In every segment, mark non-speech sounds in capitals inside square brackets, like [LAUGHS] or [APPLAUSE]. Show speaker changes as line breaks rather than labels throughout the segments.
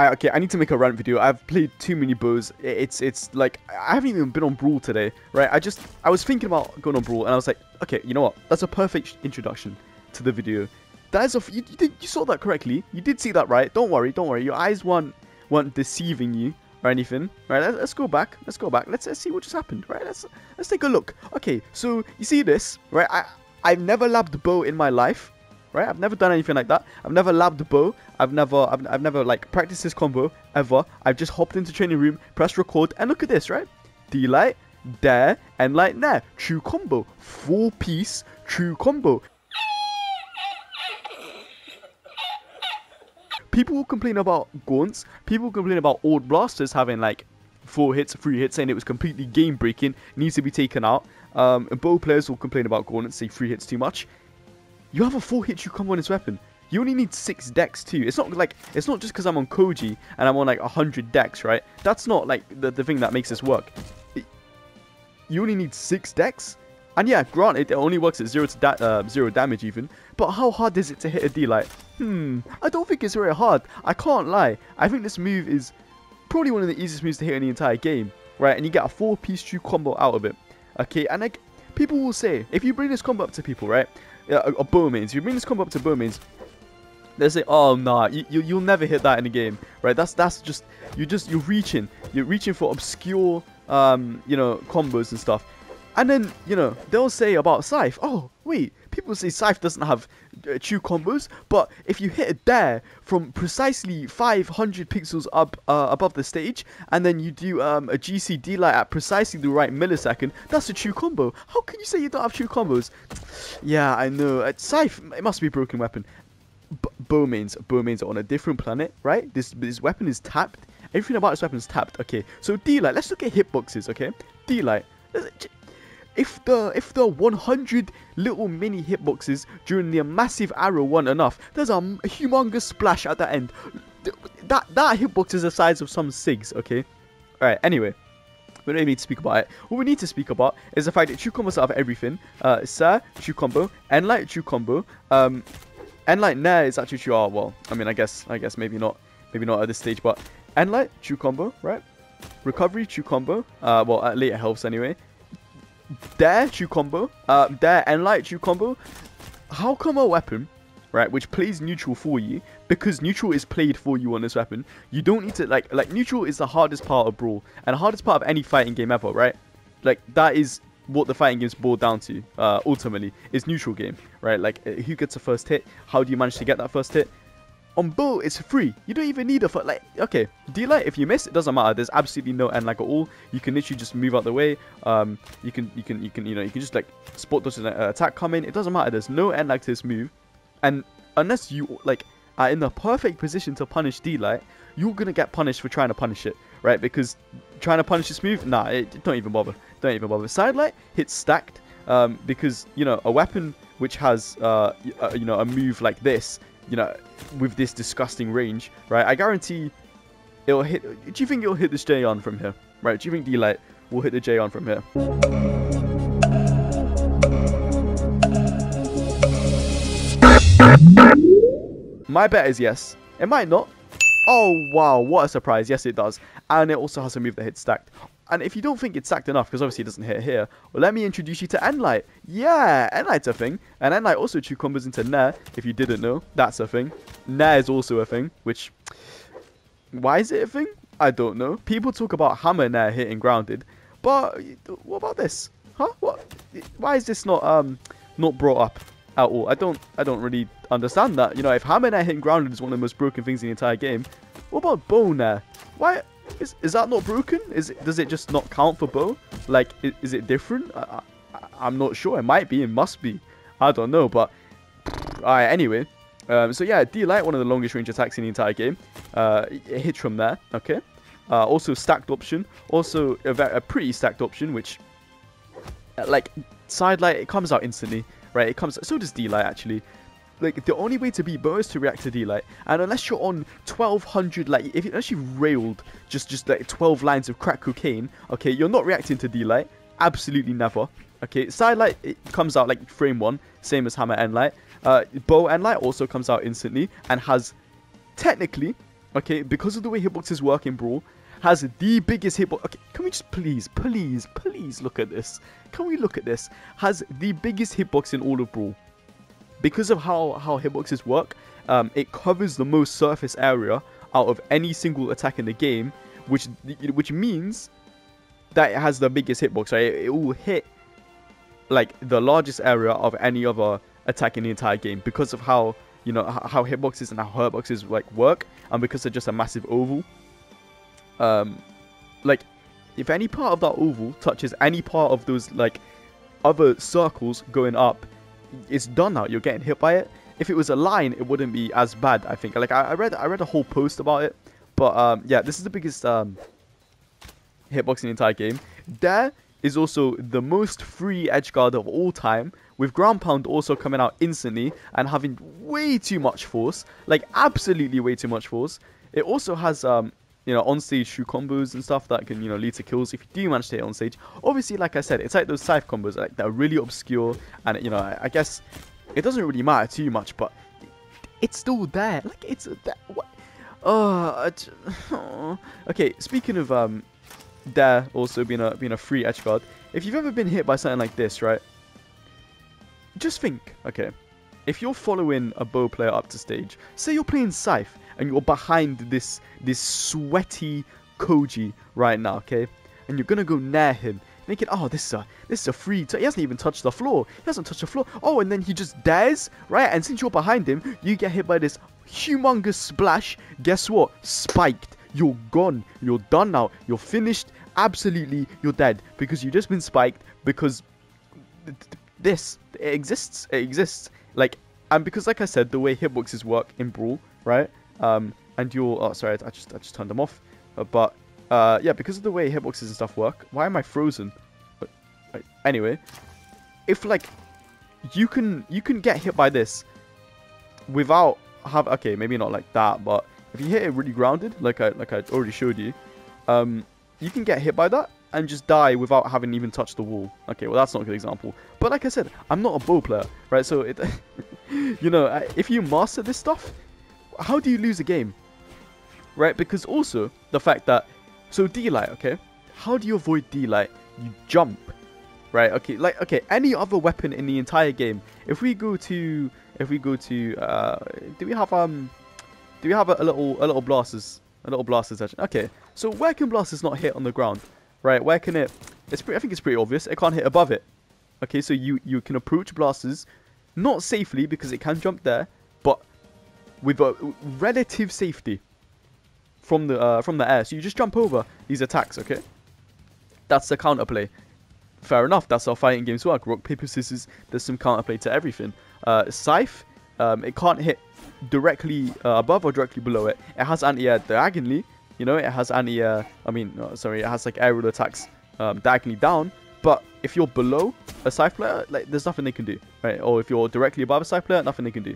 I, okay, I need to make a rant video. I've played too many bows. It's it's like I haven't even been on Brawl today, right? I just I was thinking about going on Brawl, and I was like, okay, you know what? That's a perfect introduction to the video. That is a you, you did you saw that correctly. You did see that right. Don't worry, don't worry. Your eyes weren't weren't deceiving you or anything. Right? Let's, let's go back. Let's go back. Let's, let's see what just happened. Right? Let's let's take a look. Okay, so you see this, right? I I've never labbed bow in my life right? I've never done anything like that. I've never labbed a bow. I've never, I've, I've never like practiced this combo ever. I've just hopped into training room, pressed record, and look at this, right? D-light, dare, and light there. True combo. Four piece, true combo. People will complain about Gaunts. People will complain about old blasters having like four hits, three hits, saying it was completely game breaking, needs to be taken out. Um, and bow players will complain about Gaunt say three hits too much. You have a 4 hit you come on this weapon. You only need six decks too. It's not like it's not just because I'm on Koji and I'm on like hundred decks, right? That's not like the, the thing that makes this work. It, you only need six decks? and yeah, granted it only works at zero to da uh, zero damage even. But how hard is it to hit a D? Like, hmm, I don't think it's very hard. I can't lie. I think this move is probably one of the easiest moves to hit in the entire game, right? And you get a four-piece true combo out of it. Okay, and like people will say, if you bring this combo up to people, right? Uh, or. You bring this combo up to Bowmains, they say, "Oh nah, you, you you'll never hit that in the game, right? That's that's just you just you're reaching, you're reaching for obscure, um, you know, combos and stuff." And then you know they'll say about Scythe, "Oh wait, people say Scythe doesn't have uh, combos, but if you hit it there from precisely 500 pixels up uh, above the stage, and then you do um, a GCD light at precisely the right millisecond, that's a true combo. How can you say you don't have true combos? yeah, I know. Uh, Scythe, it must be a broken weapon. B Bowmains, Bowmains are on a different planet, right? This this weapon is tapped. Everything about this weapon is tapped. Okay, so D-Light, let's look at hitboxes, okay? D-Light, if the if the 100 little mini hitboxes during the massive arrow weren't enough, there's a, humongous splash at the end. That that hitbox is the size of some SIGs, okay? Alright, anyway. We don't need to speak about it. What we need to speak about is the fact that true combos out of everything. Uh, Sair, true combo. Nlight, true combo. Um, Nlight Nair is actually true. Oh, well, I mean, I guess, I guess maybe not, maybe not at this stage, but Nlight, true combo, right? Recovery, true combo. Uh, well, at later helps anyway. Dair, true combo. Uh, Dair, Nlight, true combo. How come a weapon, right, which plays neutral for you, because neutral is played for you on this weapon, you don't need to, like, like neutral is the hardest part of Brawl, and the hardest part of any fighting game ever, right? Like, that is what the fighting games boil down to, uh, ultimately, is neutral game, right? Like, who gets the first hit? How do you manage to get that first hit? On bow, it's free. You don't even need a foot. Like, okay, D-Light, if you miss, it doesn't matter. There's absolutely no end like at all. You can literally just move out the way. Um, you can, you can, you can, you know, you can just like spot those an attack coming. It doesn't matter. There's no end like to this move, and unless you like are in the perfect position to punish D-Light, you're gonna get punished for trying to punish it, right? Because trying to punish this move, nah, it, don't even bother. Don't even bother. Side light hits stacked um, because you know a weapon which has uh, uh, you know a move like this, you know, with this disgusting range, right? I guarantee it'll hit. Do you think it'll hit this J on from here, right? Do you think D-Light will hit the J on from here? My bet is yes. It might not. Oh, wow. What a surprise. Yes, it does. And it also has a move that hits stacked. And if you don't think it's stacked enough, because obviously it doesn't hit here, well, let me introduce you to Nlight. Yeah, Nlight's a thing. And Nlight also combos into Nair, if you didn't know. That's a thing. Nair is also a thing, which... Why is it a thing? I don't know. People talk about Hammer Nair hitting grounded. But what about this? Huh? What? Why is this not um not brought up at all? I don't I don't really understand that. You know, if Hammer Nair hitting grounded is one of the most broken things in the entire game, what about Bow Nair? Why is is that not broken? Is it does it just not count for bow? Like is, is it different? I, I, am not sure. It might be. It must be. I don't know. But alright. Anyway, um, so yeah, D-Light, one of the longest range attacks in the entire game. Uh, it hits from there. Okay. Uh, also stacked option. Also a, a pretty stacked option, which uh, like side light, it comes out instantly. Right. It comes. So does D-Light actually like the only way to beat Bo is to react to D-Light. And unless you're on 1200, like if unless you've railed just just like 12 lines of crack cocaine, okay, you're not reacting to D-Light. Absolutely never. Okay, side light it comes out like frame one, same as hammer and light. Uh, bow and light also comes out instantly and has technically okay, because of the way hitboxes work in Brawl, has the biggest hitbox. Okay, can we just please, please, please look at this? Can we look at this? Has the biggest hitbox in all of Brawl. Because of how, how hitboxes work, um, it covers the most surface area out of any single attack in the game, which which means that it has the biggest hitbox. Right? It, it will hit like the largest area of any other attack in the entire game because of how you know how hitboxes and how hurtboxes like work, and because they're just a massive oval. Um, like if any part of that oval touches any part of those like other circles going up, it's done now. You're getting hit by it. If it was a line, it wouldn't be as bad. I think. Like I, I read, I read a whole post about it, but um, yeah, this is the biggest um hitbox in the entire game. There is also the most free edge guard of all time, with ground pound also coming out instantly and having way too much force, like absolutely way too much force. It also has um you know on stage shoe combos and stuff that can you know lead to kills if you do manage to hit on stage. Obviously, like I said, it's like those scythe combos like that are really obscure and you know I, I guess it doesn't really matter too much, but it's still there. Like it's that what. Oh, [LAUGHS] okay. Speaking of um, there also being a being a free edge guard. If you've ever been hit by something like this, right? Just think, okay. If you're following a bow player up to stage, say you're playing Scythe and you're behind this this sweaty Koji right now, okay? And you're gonna go near him, thinking, oh, this is a this is a free. he hasn't even touched the floor. He hasn't touched the floor. Oh, and then he just dares, right? And since you're behind him, you get hit by this humongous splash. Guess what? Spiked. You're gone. You're done now. You're finished. Absolutely, you're dead because you've just been spiked because this it exists. It exists. Like and because like I said, the way hitboxes work in Brawl, right? Um, and you're oh sorry, I just I just turned them off. Uh, but uh, yeah, because of the way hitboxes and stuff work, why am I frozen? But, right, anyway, if like you can you can get hit by this without have okay maybe not like that, but if you hit it really grounded, like I like I already showed you, um, you can get hit by that and just die without having even touched the wall. Okay, well that's not a good example. But like I said, I'm not a bow player, right? So it, [LAUGHS] you know, if you master this stuff, how do you lose a game? Right? Because also the fact that so D-light, okay? How do you avoid D-light? You jump. Right, okay, like okay, any other weapon in the entire game. If we go to if we go to uh do we have um do we have a, a little a little blasters a little blasters section? Okay. So where can blasters not hit on the ground? Right, where can it it's I think it's pretty obvious. It can't hit above it. Okay, so you you can approach blasters not safely because it can jump there, but with a relative safety from the uh, from the air. So you just jump over these attacks, okay? That's the counterplay. Fair enough, that's how fighting games work. Rock, paper, scissors, there's some counterplay to everything. Uh, Scythe, um, it can't hit directly uh, above or directly below it. It has anti-air diagonally, you know, it has anti-air, I mean, no, sorry, it has like aerial attacks um, diagonally down, but if you're below a Scythe player, like, there's nothing they can do, right? Or if you're directly above a Scythe player, nothing they can do.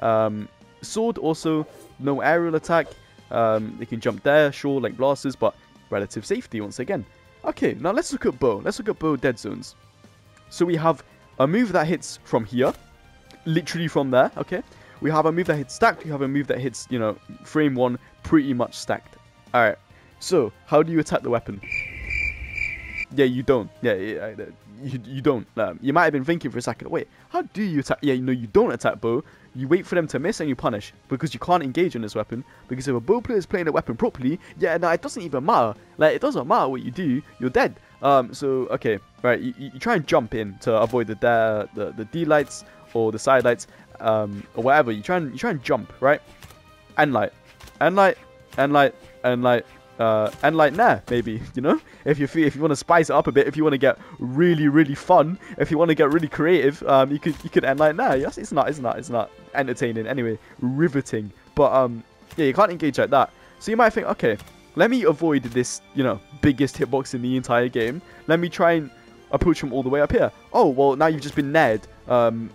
Um, sword also, no aerial attack, um, they can jump there, sure, like blasters, but relative safety once again. Okay, now let's look at bow. Let's look at bow dead zones. So we have a move that hits from here, literally from there, okay? We have a move that hits stacked, we have a move that hits, you know, frame one pretty much stacked. Alright, so how do you attack the weapon? Yeah, you don't. Yeah, yeah you, you don't. Um, you might have been thinking for a second, wait, how do you attack? Yeah, you know, you don't attack bow. You wait for them to miss and you punish because you can't engage on this weapon. Because if a bow player is playing the weapon properly, yeah, no, it doesn't even matter. Like, it doesn't matter what you do, you're dead. Um, so, okay, right, you, you try and jump in to avoid the, the, the D lights or the side lights um, or whatever. You try and you try and jump, right? And light, and light, and light, and like uh, and like nah maybe [LAUGHS] you know? If you feel, if you want to spice it up a bit if you want to get really really fun if you want to get really creative um you could you could end like nah yes it's not it's not it's not entertaining. Anyway riveting. But um yeah you can't engage like that. So you might think okay let me avoid this you know biggest hitbox in the entire game. Let me try and approach him all the way up here. Oh well now you've just been nared um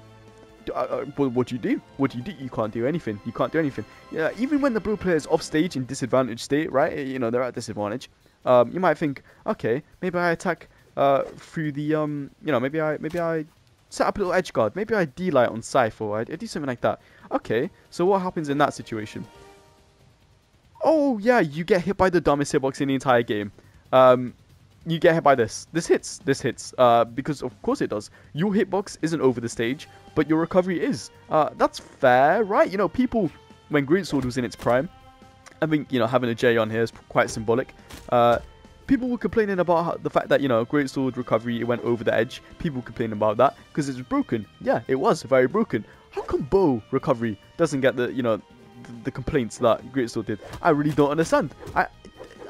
uh, uh what do you do? What do you do? You can't do anything. You can't do anything. Yeah, even when the blue player is off stage in disadvantaged state, right? You know they're at disadvantage. Um, you might think, okay, maybe I attack uh through the um, you know, maybe I maybe I set up a little edge guard. Maybe I D-light on Scythe or I, I do something like that. Okay, so what happens in that situation? oh yeah, you get hit by the dumbest hitbox in the entire game. Um, you get hit by this. This hits. This hits. Uh, because of course it does. Your hitbox isn't over the stage, but your recovery is. Uh, that's fair, right? You know, people when Greatsword was in its prime, I think you know having a J on here is quite symbolic. Uh, people were complaining about how, the fact that you know Greatsword recovery it went over the edge. People complaining about that because it's broken. Yeah, it was very broken. How come bow recovery doesn't get the you know the, the complaints that Greatsword did? I really don't understand. I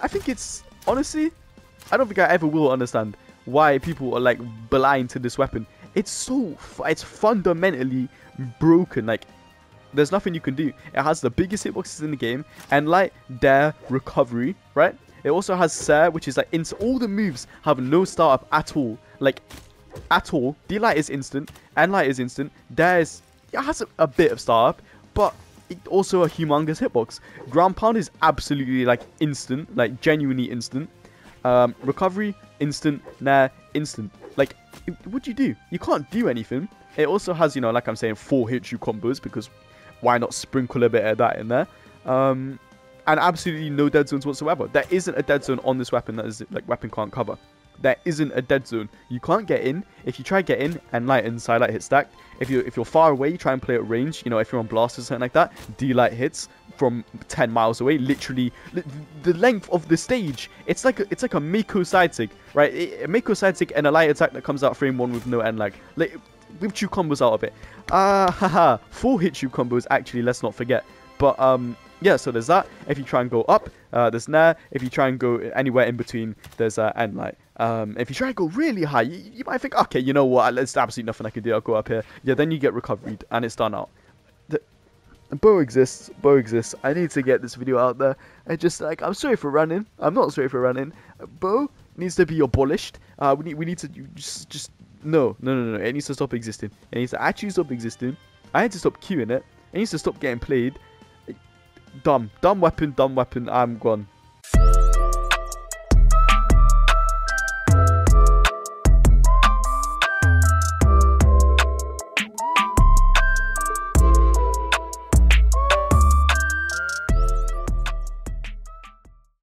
I think it's honestly I don't think I ever will understand why people are like blind to this weapon. It's so it's fundamentally broken. Like there's nothing you can do. It has the biggest hitboxes in the game, and like their recovery, right? It also has Sair, which is like into all the moves have no startup at all. Like at all. D-Light is instant, and Light is instant. There is it has a, a bit of startup, but also a humongous hitbox. Ground Pound is absolutely like instant, like genuinely instant. Um, recovery, instant, nah, instant. Like, what do you do? You can't do anything. It also has, you know, like I'm saying, four hit you combos because why not sprinkle a bit of that in there? Um, and absolutely no dead zones whatsoever. There isn't a dead zone on this weapon that is like weapon can't cover. There isn't a dead zone. You can't get in. If you try to get in and light and side light hit stacked, if you if you're far away, you try and play at range. You know, if you're on blast or something like that, D light hits from 10 miles away, literally the length of the stage. It's like a, it's like a Mako side sig, right? A Mako side sig and a light attack that comes out frame one with no end lag. Like with two combos out of it. Ah, uh, [LAUGHS] haha. Four hit you combos actually. Let's not forget. But um, yeah. So there's that. If you try and go up, uh, there's Nair. If you try and go anywhere in between, there's uh, end light. Um, if you try and go really high, you, you might think, okay, you know what? There's absolutely nothing I can do. I'll go up here. Yeah. Then you get recovered and it's done out. Bow exists. Bow exists. I need to get this video out there. I just like I'm sorry for running. I'm not sorry for running. Bow needs to be abolished. Uh, we need we need to just just no no no no. It needs to stop existing. It needs to actually stop existing. I need to stop queuing it. It needs to stop getting played. Dumb dumb weapon dumb weapon. I'm gone.